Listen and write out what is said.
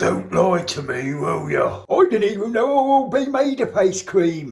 Don't lie to me, will ya? I didn't even know I will be made of face cream.